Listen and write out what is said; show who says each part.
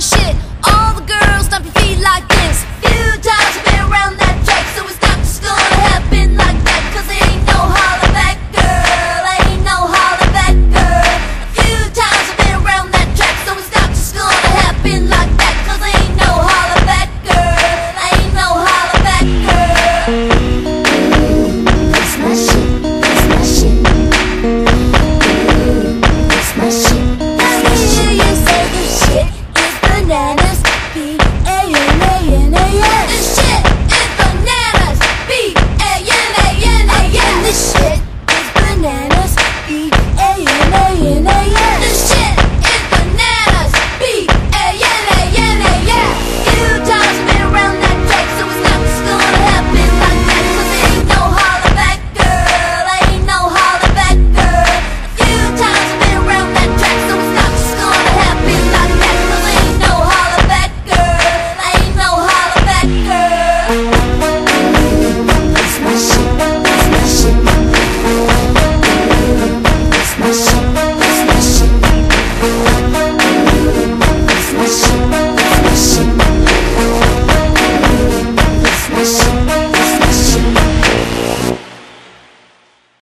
Speaker 1: shit. All the girls dump your feet like this. Few times.